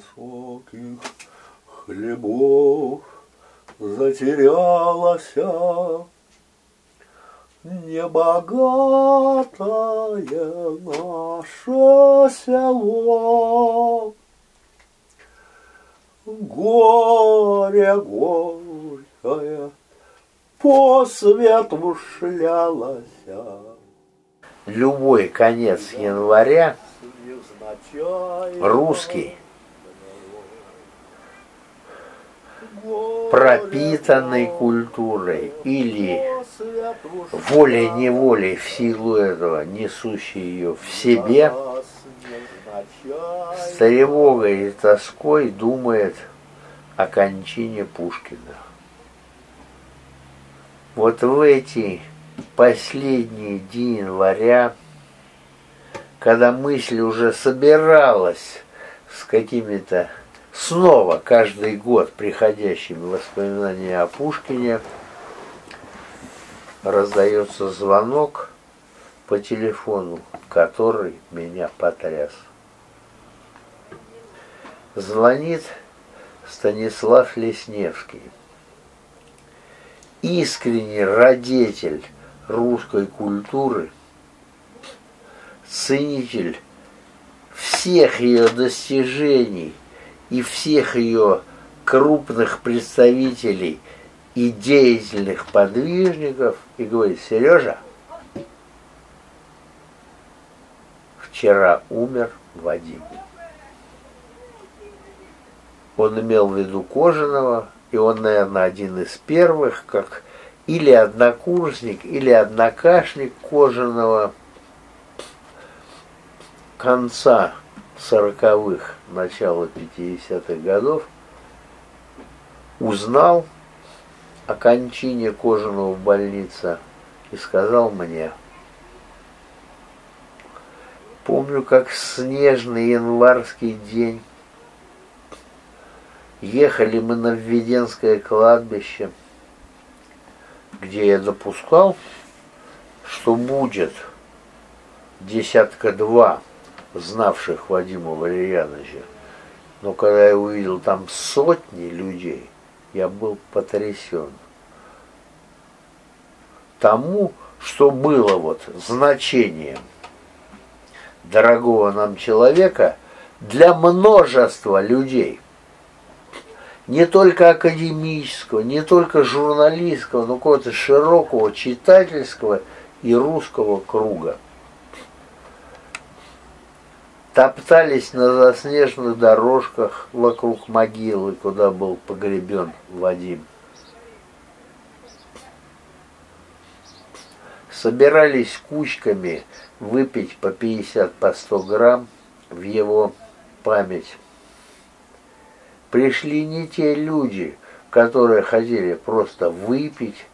высоких хлебов затерялась небогатое наше село. Горе горькое по свету шлялось. Любой конец января русский пропитанный культурой или волей-неволей в силу этого, несущий ее в себе, с тревогой и тоской думает о кончине Пушкина. Вот в эти последние дни января, когда мысль уже собиралась с какими-то снова каждый год приходящими воспоминаниями о Пушкине, раздается звонок по телефону, который меня потряс. Звонит Станислав Лесневский, искренний родитель русской культуры, ценитель всех ее достижений и всех ее крупных представителей и деятельных подвижников и говорит, Сережа, вчера умер Вадим. Он имел в виду Кожаного, и он, наверное, один из первых, как или однокурсник, или однокашник Кожаного конца сороковых, начала 50-х годов, узнал о кончине Кожаного в и сказал мне, помню, как снежный январский день ехали мы на Введенское кладбище, где я допускал, что будет десятка два знавших Вадима Валерьяновича. Но когда я увидел там сотни людей, я был потрясен. Тому, что было вот значением дорогого нам человека для множества людей. Не только академического, не только журналистского, но какого-то широкого читательского и русского круга топтались на заснеженных дорожках вокруг могилы, куда был погребен Вадим. Собирались кучками выпить по 50, по 100 грамм в его память. Пришли не те люди, которые хотели просто выпить,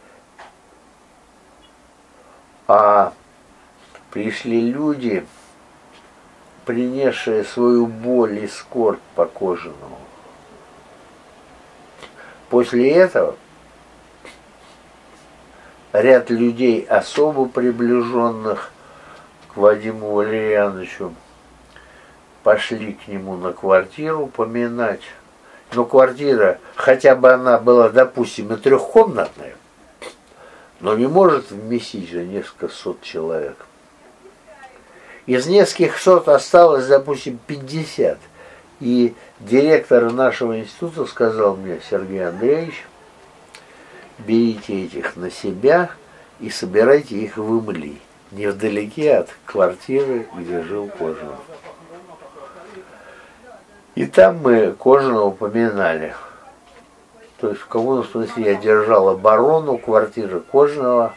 а пришли люди, принесшая свою боль и скорбь по кожаному. После этого ряд людей, особо приближенных к Вадиму Валерьяновичу, пошли к нему на квартиру поминать. Но квартира, хотя бы она была, допустим, и трехкомнатная, но не может вместить же несколько сот человек. Из нескольких сот осталось, допустим, 50. И директор нашего института сказал мне, Сергей Андреевич, берите этих на себя и собирайте их в Имли, невдалеке от квартиры, где жил Кожанов. И там мы Кожаного упоминали. То есть в каком смысле я держал оборону квартиры Кожаного,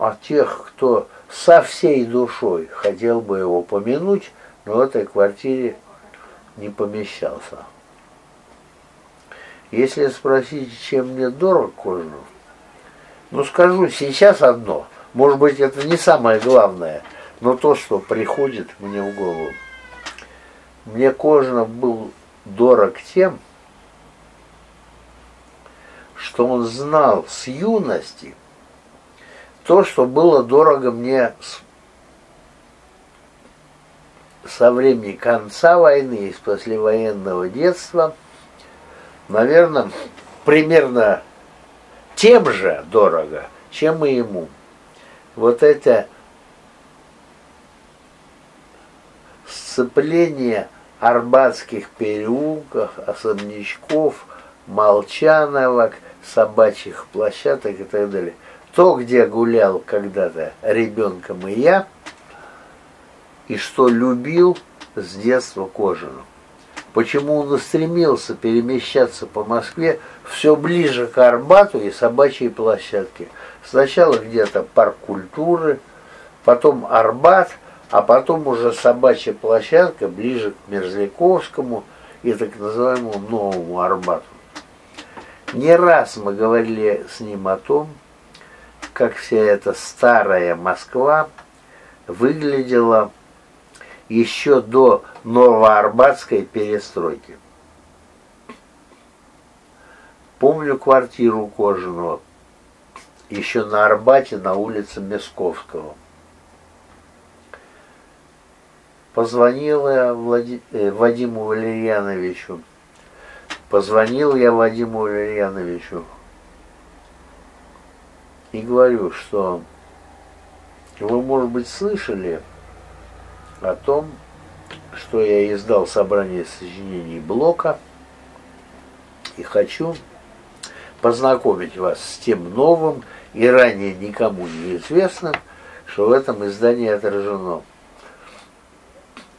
а тех, кто со всей душой хотел бы его помянуть, но в этой квартире не помещался. Если спросить, чем мне дорог Кожанов, ну скажу сейчас одно, может быть это не самое главное, но то, что приходит мне в голову. Мне Кожанов был дорог тем, что он знал с юности, то, что было дорого мне с, со времени конца войны, из послевоенного детства, наверное, примерно тем же дорого, чем и ему. Вот это сцепление арбатских переулков, особнячков, молчановок, собачьих площадок и так далее. То, где гулял когда-то ребенком и я, и что любил с детства Кожину. Почему он стремился перемещаться по Москве все ближе к Арбату и собачьей площадке. Сначала где-то парк культуры, потом Арбат, а потом уже собачья площадка ближе к Мерзляковскому и так называемому Новому Арбату. Не раз мы говорили с ним о том, как вся эта старая Москва выглядела еще до новоарбатской перестройки. Помню квартиру Кожаного еще на Арбате на улице Месковского. Позвонил я Влади... э, Вадиму Валерьяновичу. Позвонил я Вадиму Валерьяновичу и говорю, что вы, может быть, слышали о том, что я издал собрание сочинений Блока и хочу познакомить вас с тем новым и ранее никому не известным, что в этом издании отражено.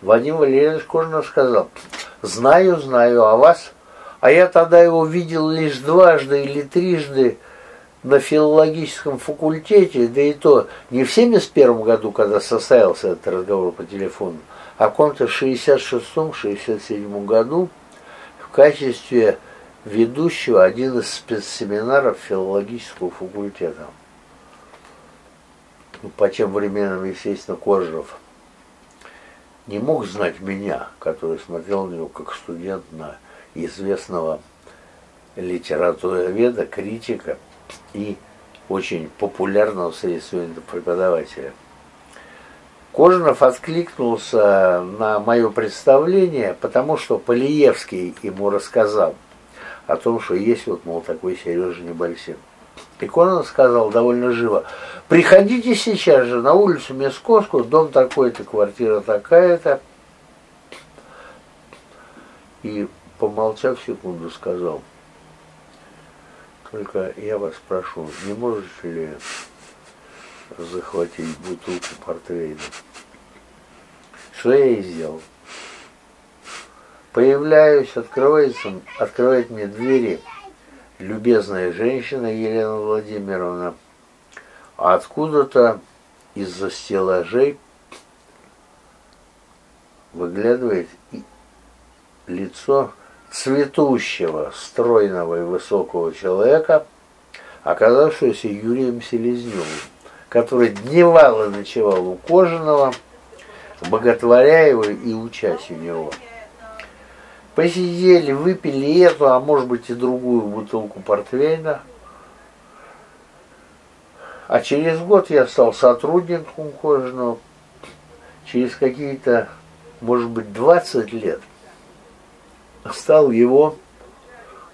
Вадим Валерьевич Кожинов сказал, знаю, знаю о вас, а я тогда его видел лишь дважды или трижды на филологическом факультете, да и то не в 71 году, когда состоялся этот разговор по телефону, а в каком-то 66-67 году в качестве ведущего один из спецсеминаров филологического факультета. Ну, по тем временам, естественно, Кожев не мог знать меня, который смотрел на него как студент на известного литературоведа, критика – и очень популярного среди студентов преподавателя. Кожинов откликнулся на мое представление, потому что Полиевский ему рассказал о том, что есть вот, мол, такой Сережа Небольсин. И Конан сказал довольно живо, приходите сейчас же на улицу Московскую, дом такой-то, квартира такая-то. И, помолчав секунду, сказал, только я вас прошу, не можете ли захватить бутылку портвейна? Что я и сделал. Появляюсь, открывается, открывает мне двери любезная женщина Елена Владимировна, а откуда-то из-за стеллажей выглядывает лицо цветущего, стройного и высокого человека, оказавшегося Юрием Селезневым, который дневал и ночевал у Кожаного, боготворя его и учась у него. Посидели, выпили эту, а может быть и другую бутылку портвейна. А через год я стал сотрудником Кожаного. Через какие-то, может быть, 20 лет стал его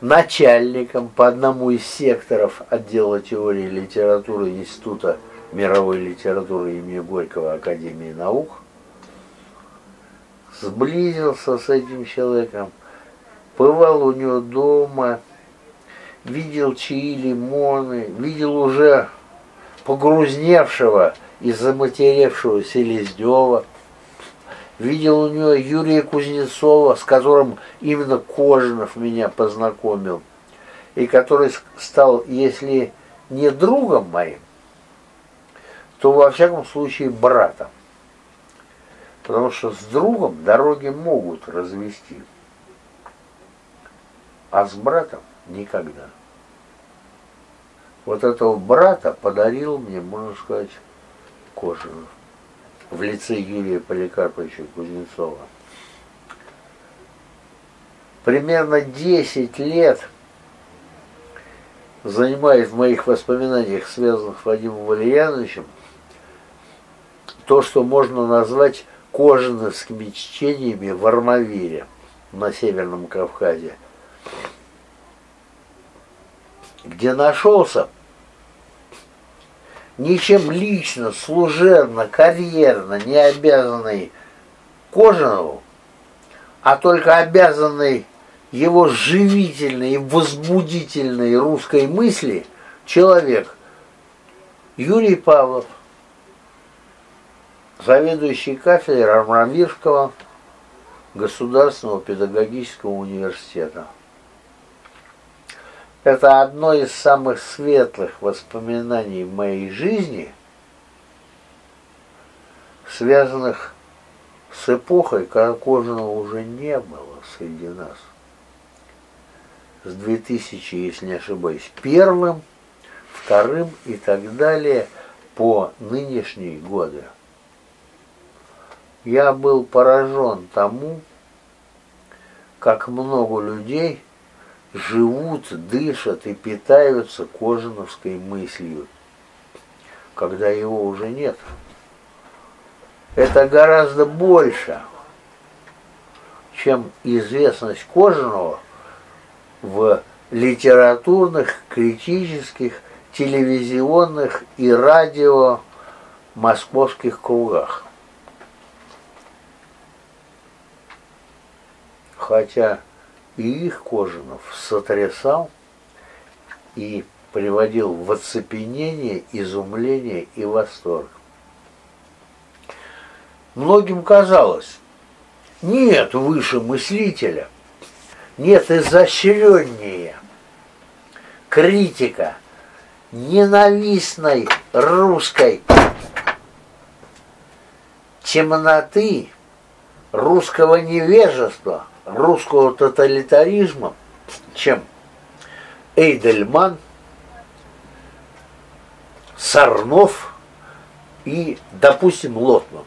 начальником по одному из секторов отдела теории литературы Института мировой литературы имени Горького Академии наук, сблизился с этим человеком, бывал у него дома, видел чаи, лимоны, видел уже погрузневшего и заматеревшего Селезнева – Видел у нее Юрия Кузнецова, с которым именно Кожинов меня познакомил, и который стал, если не другом моим, то во всяком случае братом. Потому что с другом дороги могут развести, а с братом никогда. Вот этого брата подарил мне, можно сказать, Кожинов в лице Юрия Поликарповича Кузнецова. Примерно 10 лет занимает в моих воспоминаниях, связанных с Вадимом Валерьяновичем, то, что можно назвать кожановскими чтениями в Армавире на Северном Кавказе, где нашелся ничем лично, служебно, карьерно не обязанный Кожанову, а только обязанный его живительной и возбудительной русской мысли человек Юрий Павлов, заведующий кафедрой Рамравирского государственного педагогического университета. Это одно из самых светлых воспоминаний в моей жизни, связанных с эпохой, когда Кожаного уже не было среди нас. С 2000, если не ошибаюсь, первым, вторым и так далее по нынешние годы. Я был поражен тому, как много людей – живут, дышат и питаются кожановской мыслью, когда его уже нет. Это гораздо больше, чем известность Кожаного в литературных, критических, телевизионных и радио московских кругах. Хотя и их Кожинов сотрясал и приводил в оцепенение, изумление и восторг. Многим казалось, нет выше мыслителя, нет изощреннее критика ненавистной русской темноты, русского невежества – русского тоталитаризма, чем Эйдельман, Сарнов и, допустим, Лотман.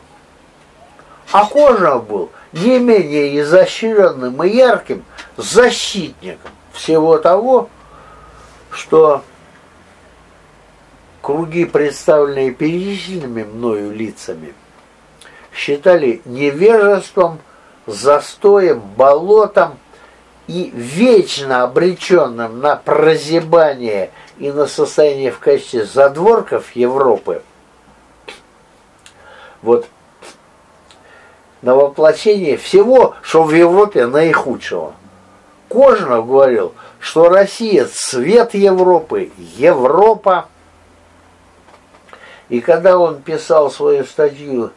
А Кожев был не менее изощренным и ярким защитником всего того, что круги, представленные перечисленными мною лицами, считали невежеством – застоем, болотом и вечно обреченным на прозябание и на состояние в качестве задворков Европы, вот на воплощение всего, что в Европе наихудшего. Кожнов говорил, что Россия – цвет Европы, Европа. И когда он писал свою статью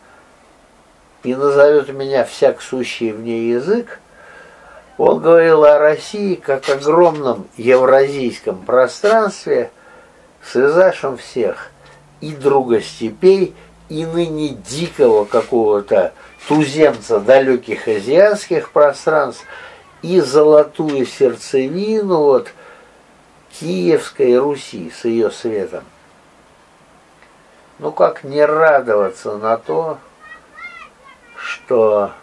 и назовет меня всяк сущий в ней язык, он говорил о России как огромном евразийском пространстве, связавшем всех и друга степей, и ныне дикого какого-то туземца далеких азиатских пространств, и золотую сердцевину вот Киевской Руси с ее светом. Ну как не радоваться на то, что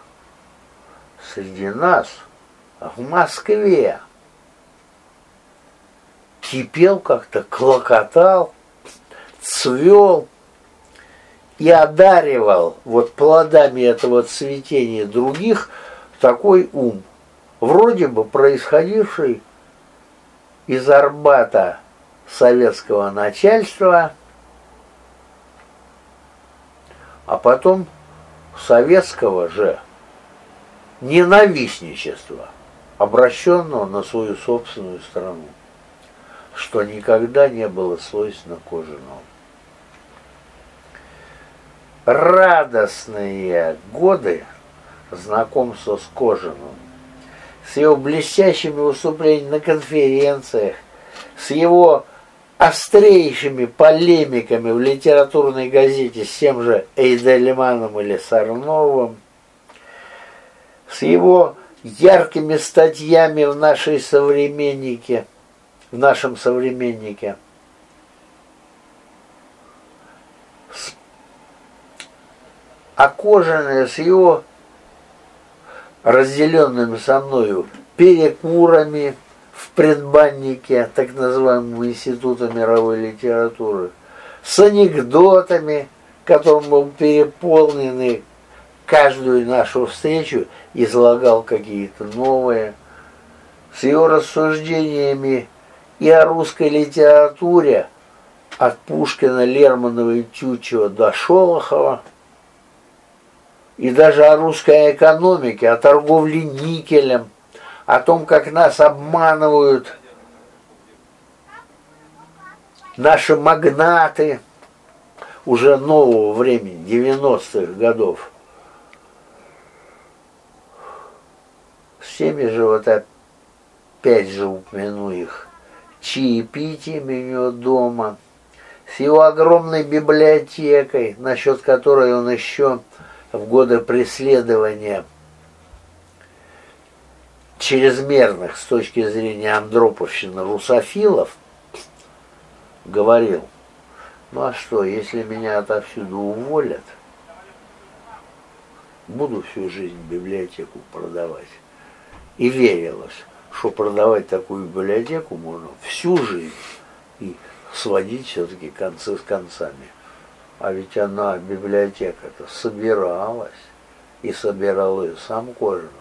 среди нас в Москве кипел как-то, клокотал, цвел и одаривал вот плодами этого цветения других такой ум, вроде бы происходивший из Арбата советского начальства, а потом советского же ненавистничества, обращенного на свою собственную страну, что никогда не было свойственно Кожанову. Радостные годы знакомства с Кожаным, с его блестящими выступлениями на конференциях, с его острейшими полемиками в литературной газете с тем же Эйдельманом или Сарновым, с его яркими статьями в нашей современнике, в нашем современнике, с окоженное с его разделенными со мною перекурами, в предбаннике так называемого Института мировой литературы, с анекдотами, которым был переполнены каждую нашу встречу излагал какие-то новые, с его рассуждениями и о русской литературе, от Пушкина, Лермонова и Тютчева до Шолохова, и даже о русской экономике, о торговле никелем, о том, как нас обманывают наши магнаты уже нового времени, 90-х годов. Всеми же вот опять же упомяну их. Чаепитиями у него дома, с его огромной библиотекой, насчет которой он еще в годы преследования чрезмерных с точки зрения Андроповщины русофилов говорил, ну а что, если меня отовсюду уволят, буду всю жизнь библиотеку продавать. И верилось, что продавать такую библиотеку можно всю жизнь и сводить все-таки концы с концами. А ведь она, библиотека-то, собиралась. И собирал ее сам Кожинов.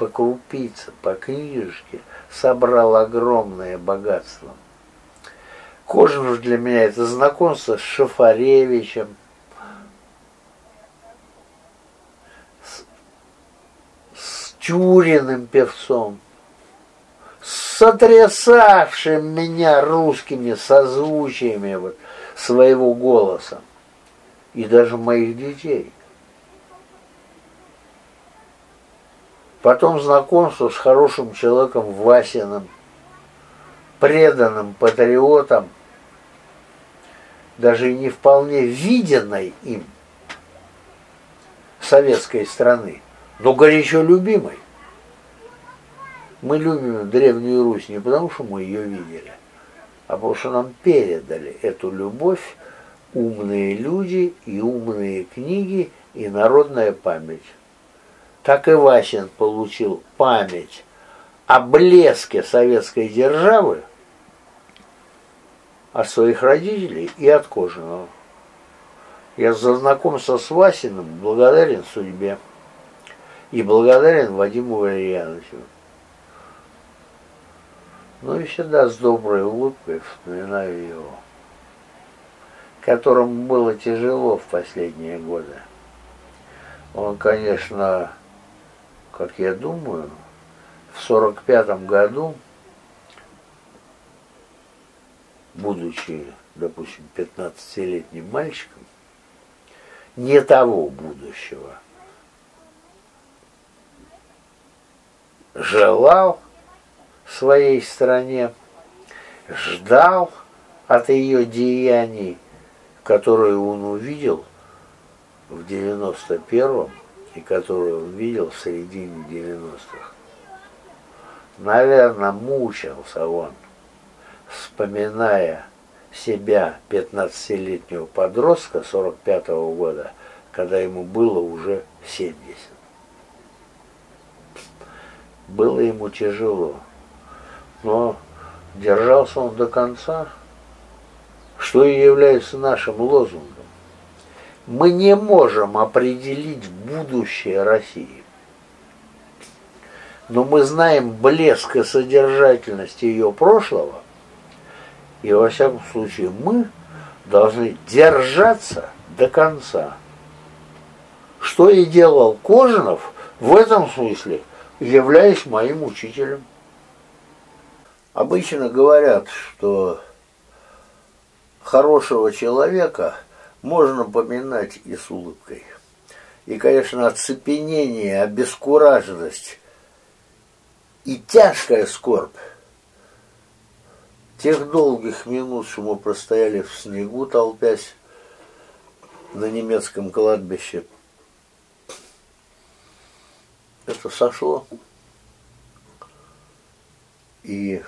По крупице, по книжечке собрал огромное богатство. Кожинов для меня это знакомство с Шафаревичем, с, с Тюриным певцом, сотрясавшим меня русскими созвучиями вот, своего голоса и даже моих детей. Потом знакомство с хорошим человеком Васиным, преданным патриотом, даже не вполне виденной им советской страны, но горячо любимой. Мы любим Древнюю Русь не потому, что мы ее видели, а потому что нам передали эту любовь умные люди и умные книги и народная память. Так и Васин получил память о блеске советской державы от своих родителей и от Кожаного. Я за знакомство с Васиным благодарен судьбе и благодарен Вадиму Валерьяновичу. Ну и всегда с доброй улыбкой вспоминаю его, которому было тяжело в последние годы. Он, конечно, как я думаю, в сорок пятом году, будучи, допустим, 15-летним мальчиком, не того будущего, желал своей стране, ждал от ее деяний, которые он увидел в 91-м и которые он видел в середине 90-х. Наверное, мучился он, вспоминая себя 15-летнего подростка 45 -го года, когда ему было уже 70. Было ему тяжело но держался он до конца, что и является нашим лозунгом. Мы не можем определить будущее России, но мы знаем блеск и содержательность ее прошлого, и во всяком случае мы должны держаться до конца. Что и делал Кожинов, в этом смысле являясь моим учителем. Обычно говорят, что хорошего человека можно поминать и с улыбкой. И, конечно, оцепенение, обескураженность и тяжкая скорбь тех долгих минут, что мы простояли в снегу, толпясь на немецком кладбище, это сошло. И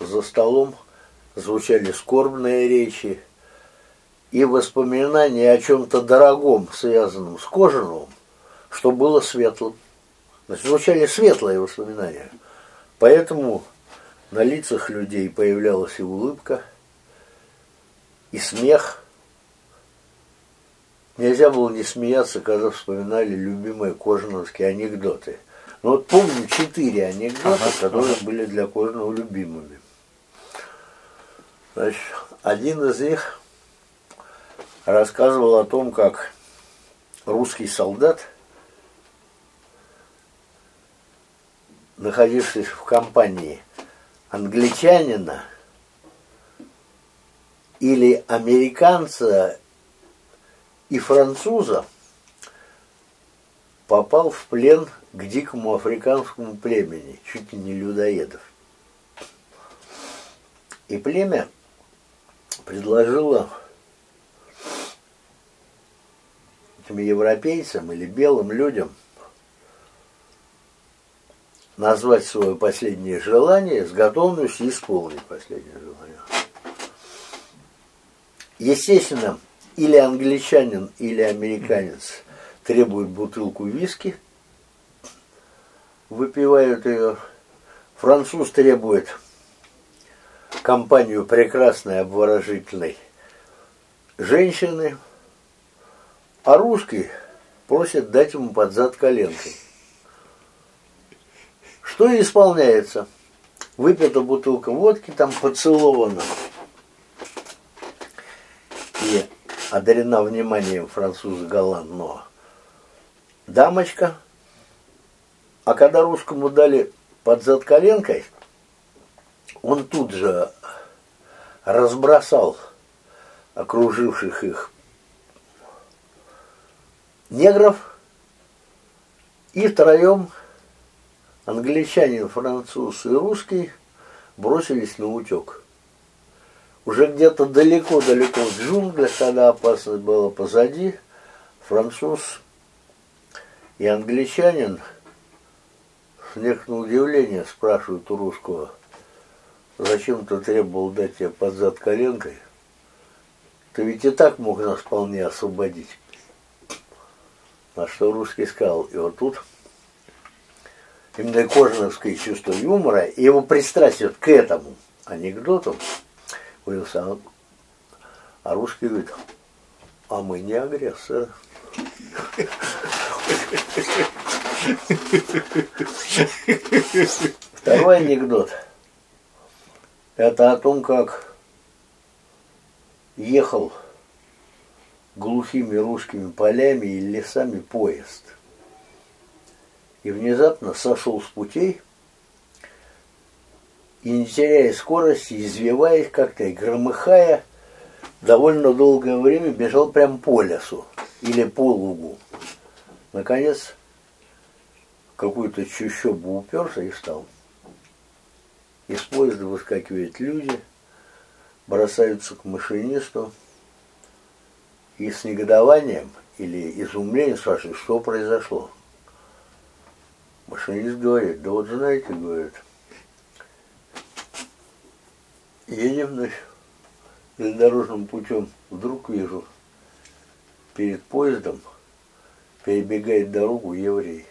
за столом звучали скорбные речи и воспоминания о чем-то дорогом, связанном с Кожановым, что было светлым. Значит, звучали светлые воспоминания. Поэтому на лицах людей появлялась и улыбка, и смех, нельзя было не смеяться, когда вспоминали любимые кожановские анекдоты. Ну вот помню четыре анекдота, ага, которые ага. были для Кожаного любимыми. Значит, один из них рассказывал о том, как русский солдат, находившись в компании англичанина или американца и француза, попал в плен к дикому африканскому племени, чуть ли не людоедов. И племя предложило этим европейцам или белым людям назвать свое последнее желание с готовностью исполнить последнее желание. Естественно, или англичанин, или американец требует бутылку виски, выпивают ее. Француз требует компанию прекрасной обворожительной женщины, а русский просит дать ему под зад коленкой. Что и исполняется. Выпита бутылка водки, там поцелована и одарена вниманием француза галантного дамочка. А когда русскому дали под зад коленкой, он тут же разбросал окруживших их негров и втроем англичанин, француз и русский бросились на утек. Уже где-то далеко-далеко в джунглях, когда опасность была позади, француз и англичанин с некоторым удивлением спрашивают у русского – Зачем ты требовал дать тебе под зад коленкой? Ты ведь и так мог нас вполне освободить. На что русский сказал, и вот тут именно Кожановское чувство юмора и его пристрастие к этому анекдоту появился. А русский говорит, а мы не агрессоры. Второй анекдот – это о том, как ехал глухими русскими полями и лесами поезд. И внезапно сошел с путей и, не теряя скорости, извиваясь как-то и громыхая, довольно долгое время бежал прямо по лесу или по лугу. Наконец, какую-то чущобу уперся и стал. Из поезда выскакивают люди, бросаются к машинисту и с негодованием или изумлением спрашивают, что произошло. Машинист говорит, да вот знаете, говорит, едем значит, железнодорожным путем, вдруг вижу, перед поездом перебегает дорогу еврей.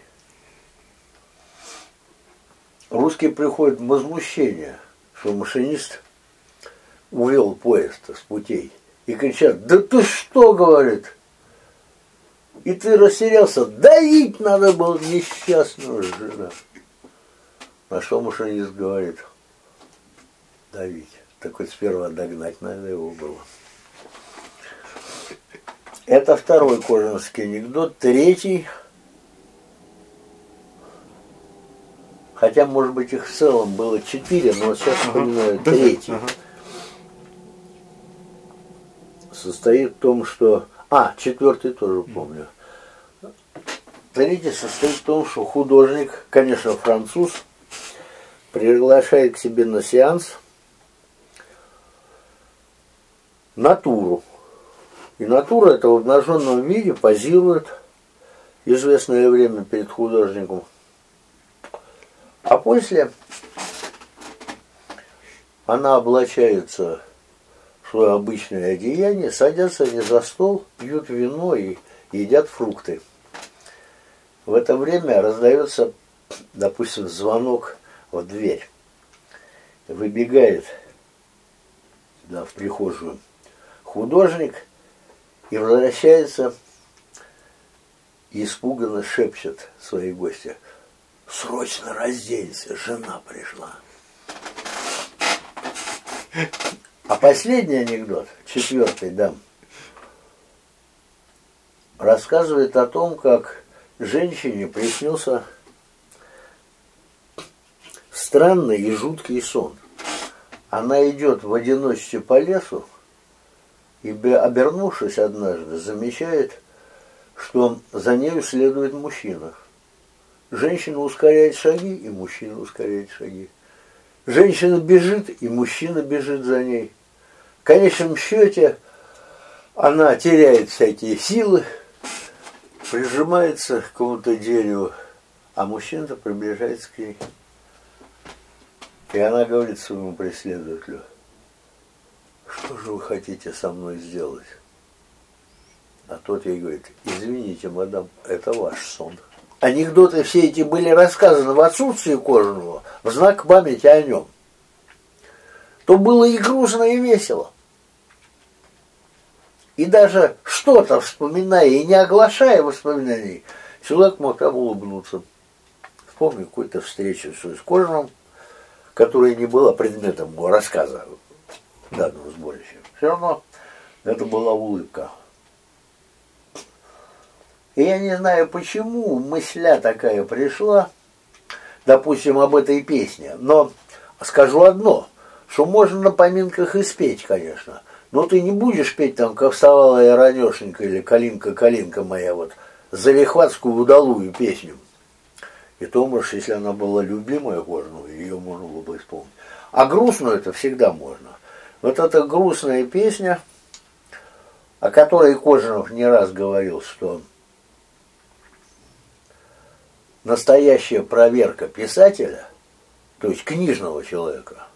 Русские приходят в возмущение, что машинист увел поезд с путей. И кричат, да ты что, говорит, и ты растерялся, давить надо было несчастную жена. На что машинист говорит, давить. Так хоть сперва догнать надо его было. Это второй кожанский анекдот. Третий – Хотя, может быть, их в целом было четыре, но сейчас вспоминаю третий. Ага. Состоит в том, что... А, четвертый тоже помню. Третий состоит в том, что художник, конечно, француз, приглашает к себе на сеанс натуру. И натура это в обнаженном виде позирует известное время перед художником а после она облачается свое обычное одеяние, садятся они за стол, пьют вино и едят фрукты. В это время раздается, допустим, звонок в дверь. Выбегает да, в прихожую художник и возвращается и испуганно шепчет своей гости. Срочно разденься, жена пришла. А последний анекдот, четвертый дам, рассказывает о том, как женщине приснился странный и жуткий сон. Она идет в одиночестве по лесу и, обернувшись однажды, замечает, что за нею следует мужчина. Женщина ускоряет шаги, и мужчина ускоряет шаги. Женщина бежит, и мужчина бежит за ней. Конечном счете она теряет всякие силы, прижимается к какому-то дереву, а мужчина приближается к ней. И она говорит своему преследователю, что же вы хотите со мной сделать? А тот ей говорит, извините, мадам, это ваш сон. Анекдоты все эти были рассказаны в отсутствии Кожаного, в знак памяти о нем. То было и грустно, и весело. И даже что-то вспоминая и не оглашая воспоминаний, человек мог там улыбнуться. Вспомнил какую-то встречу с Кожаным, которая не была предметом его рассказа данного сборища. Все равно это была улыбка. И я не знаю, почему мысля такая пришла, допустим, об этой песне. Но скажу одно, что можно на поминках и спеть, конечно. Но ты не будешь петь там, как вставала я ранешенька или калинка-калинка моя, вот, залихватскую удалую песню. И то, может, если она была любимая Кожаного, ее можно было бы исполнить. А грустную это всегда можно. Вот эта грустная песня, о которой Кожанов не раз говорил, что настоящая проверка писателя, то есть книжного человека,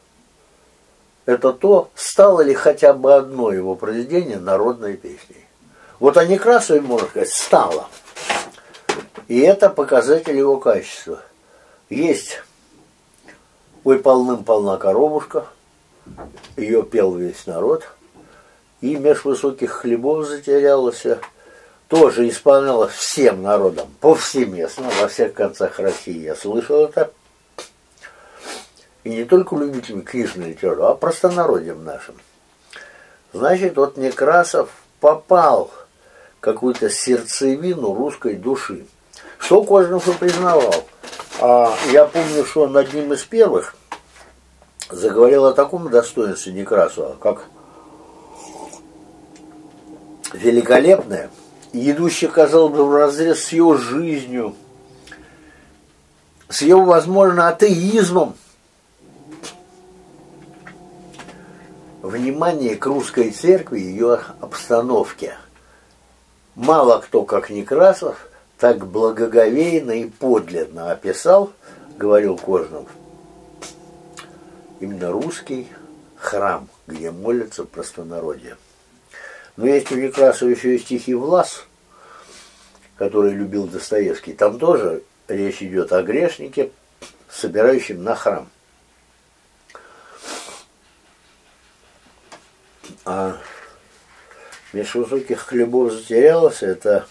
это то, стало ли хотя бы одно его произведение народной песней. Вот о Некрасове, можно сказать, стало – и это показатель его качества. Есть «Ой, полным-полна коробушка», ее пел весь народ, и меж высоких хлебов затерялся, тоже исполнялась всем народом, повсеместно, во всех концах России. Я слышал это. И не только любителями книжной литературы, а простонародьем нашим. Значит, вот Некрасов попал в какую-то сердцевину русской души. Что Кожанов и признавал. А я помню, что он одним из первых заговорил о таком достоинстве Некрасова, как великолепное, идущее, казалось бы, в разрез с его жизнью, с его, возможно, атеизмом, внимание к русской церкви и ее обстановке. Мало кто, как Некрасов, так благоговейно и подлинно описал, говорил Кожнов, именно русский храм, где молятся простонародье. Но есть у Некрасова еще и стихи «Влас», который любил Достоевский. Там тоже речь идет о грешнике, собирающем на храм. А меж высоких хлебов затерялся, это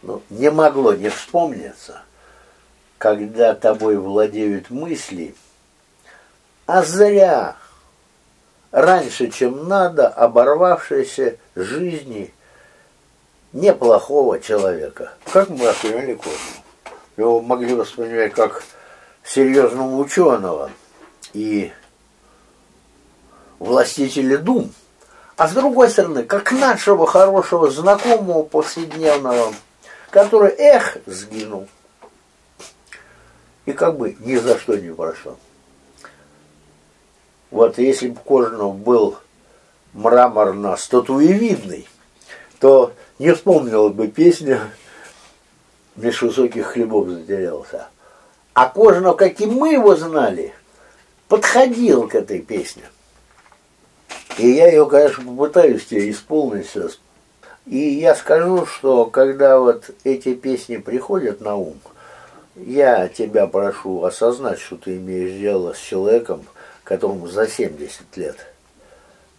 ну, не могло не вспомниться, когда тобой владеют мысли, а зря, раньше, чем надо, оборвавшейся жизни неплохого человека. Как мы воспринимали Косму? Его могли воспринимать как серьезного ученого и властителя дум, а с другой стороны, как нашего хорошего знакомого повседневного который, эх, сгинул. И как бы ни за что не прошел. Вот если бы Кожанов был мраморно-статуевидный, то не вспомнила бы песня «Меж высоких хлебов затерялся». А Кожанов, как и мы его знали, подходил к этой песне. И я ее, конечно, попытаюсь тебе исполнить сейчас и я скажу, что когда вот эти песни приходят на ум, я тебя прошу осознать, что ты имеешь дело с человеком, которому за 70 лет.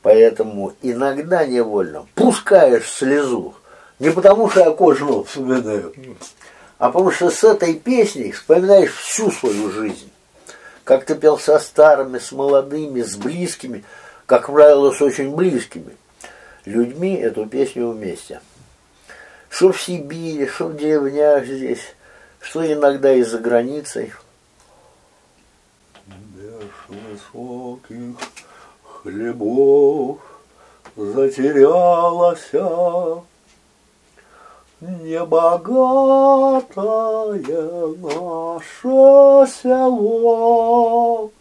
Поэтому иногда невольно пускаешь слезу, Не потому, что я Кожаного вспоминаю, а потому что с этой песней вспоминаешь всю свою жизнь. Как ты пел со старыми, с молодыми, с близкими, как правило, с очень близкими людьми эту песню вместе. Что в Сибири, что в деревнях здесь, что иногда и за границей. Меж высоких хлебов затерялась небогатое наше село.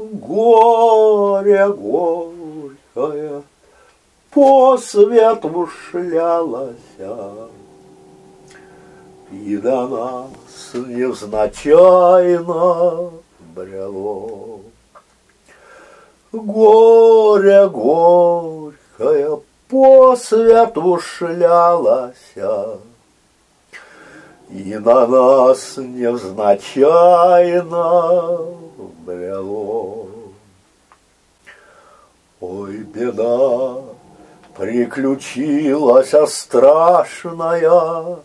Горе горькое по свету шлялась, И до нас невзначайно брело. Горе горькое по свету шлялась, И на нас невзначайно брело. Ой, беда, приключилась страшная,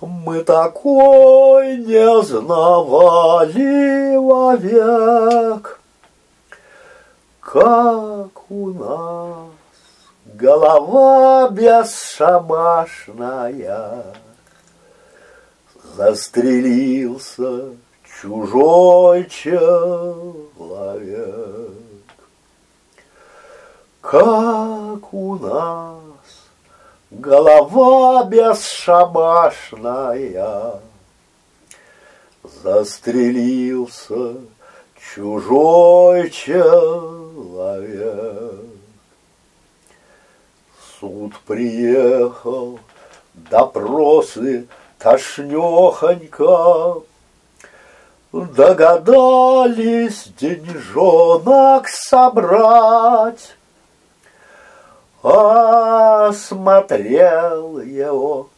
Мы такой не знавали вовек, Как у нас голова бесшабашная. Застрелился чужой человек. Как у нас голова бесшабашная, Застрелился чужой человек. Суд приехал, допросы тошнёхонько, Догадались деньжонок собрать. Осмотрел его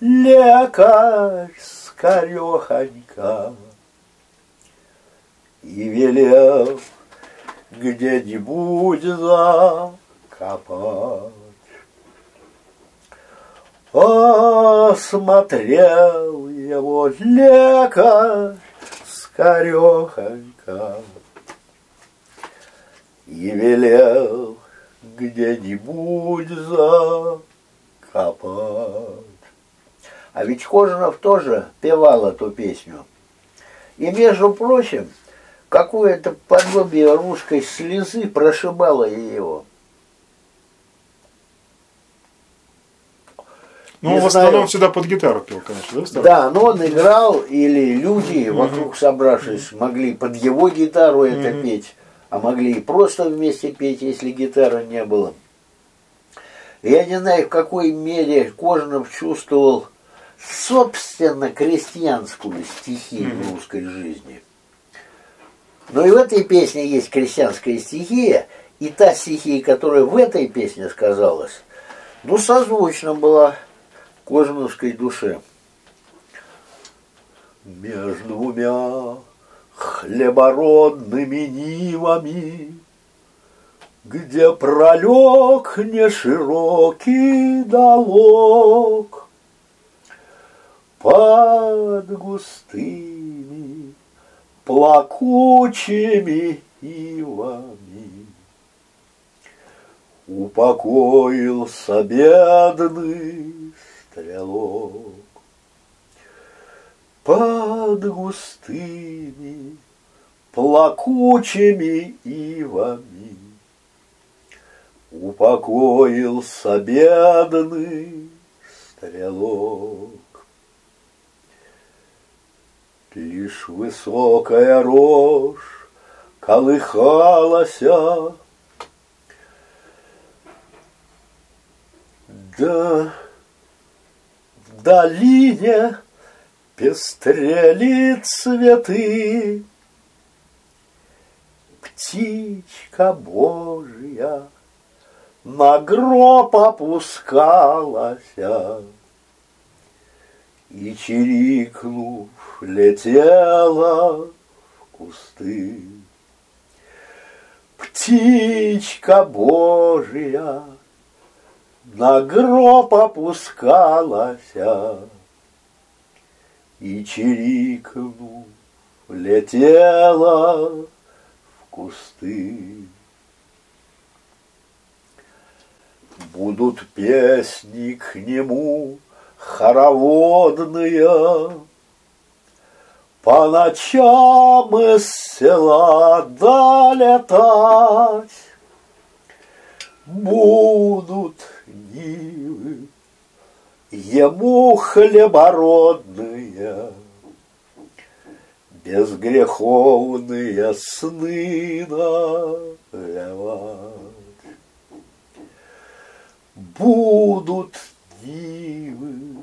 лекарь скорехонько И велел где-нибудь закопать. Осмотрел его лекарь скорехонько И велел где-нибудь закопать. А ведь Кожанов тоже певал эту песню. И, между прочим, какое-то подобие русской слезы прошибало его. Ну, Не в основном знаю. всегда под гитару пел, конечно, да? Да, но он играл, или люди, вокруг собравшись, могли под его гитару это петь а могли и просто вместе петь, если гитары не было. Я не знаю, в какой мере Кожанов чувствовал собственно крестьянскую стихию mm-hmm. русской жизни. Но и в этой песне есть крестьянская стихия, и та стихия, которая в этой песне сказалась, ну, созвучна была Кожановской душе. Между двумя хлебородными нивами, Где пролег неширокий долог Под густыми плакучими ивами Упокоился бедный стрелок под густыми плакучими ивами Упокоился бедный стрелок. Лишь высокая рожь колыхалась, Да в долине Пестрели цветы, Птичка Божья на гроб опускалась, И, чирикнув, летела в кусты. Птичка Божья на гроб опускалась, и чирикнув летела в кусты. Будут песни к нему хороводные, По ночам из села долетать. Будут нивы ему хлебородные, Безгреховные сны навевать. Будут дивы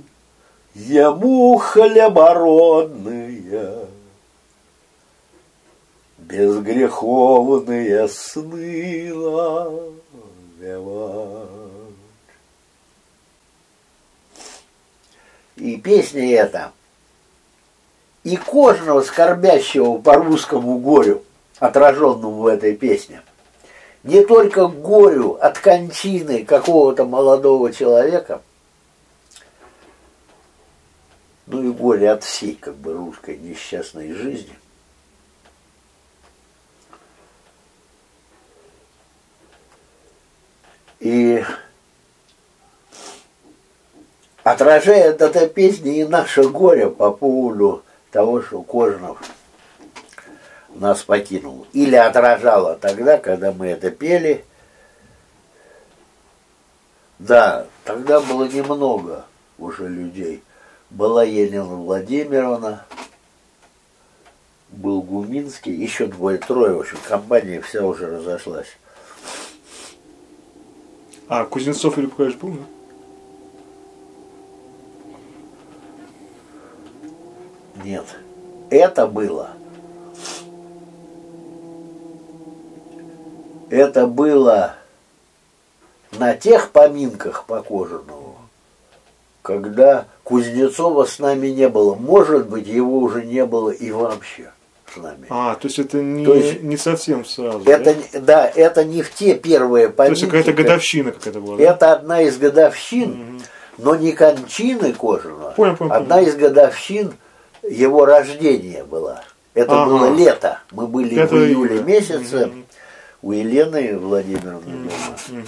ему хлебородные, Безгреховные сны навевать. И песня эта, и кожного скорбящего по русскому горю, отраженному в этой песне, не только горю от кончины какого-то молодого человека, ну и горе от всей как бы русской несчастной жизни. И отражает эта песня и наше горе по поводу того, что Кожнов нас покинул. Или отражала тогда, когда мы это пели. Да, тогда было немного уже людей. Была Елена Владимировна, был Гуминский, еще двое-трое, в общем, компания вся уже разошлась. А, Кузнецов или Пукаевич был, да? Нет. Это было. Это было на тех поминках по Кожанову, когда Кузнецова с нами не было. Может быть, его уже не было и вообще с нами. А, то есть это не, То есть не совсем сразу. Это, да? да, это не в те первые То поминки. есть какая-то как- годовщина какая-то была. да? Это одна из годовщин, но не кончины Кожаного. Понял, понял, Одна понял. из годовщин его рождения была. Это Ага. было лето. Мы были в 5 июле июля. месяце Мгм. у Елены Владимировны дома. Мгм.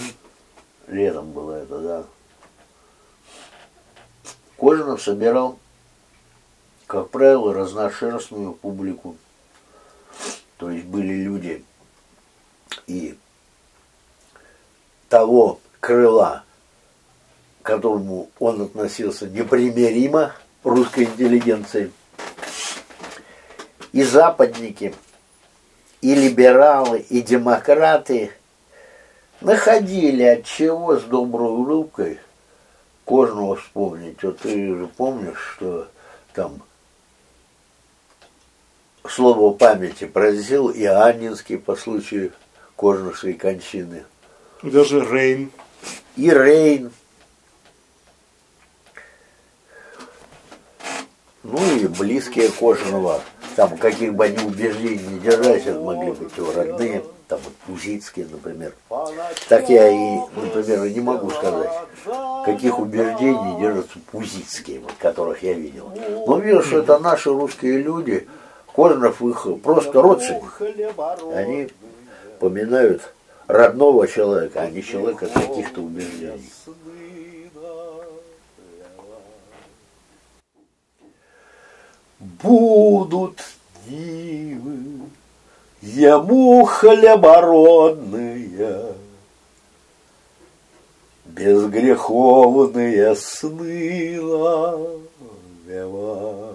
Летом было это, да. Кожанов собирал, как правило, разношерстную публику. То есть были люди и того крыла, к которому он относился непримиримо русской интеллигенции, и западники, и либералы, и демократы находили от чего с доброй улыбкой Кожного вспомнить. Вот ты же помнишь, что там слово памяти произнесил и Анинский по случаю Кожновской кончины. И Даже Рейн. И Рейн. Ну и близкие Кожаного. Там, каких бы они убеждений не держались, это могли быть его родные, там вот Пузицкие, например. Так я и, например, не могу сказать, каких убеждений держатся Пузицкие, вот, которых я видел. Но вижу, что это наши русские люди, Кожанов их просто родственник. Они поминают родного человека, а не человека каких-то убеждений. Будут дивы ему хлебородные, Безгреховные сны навевать.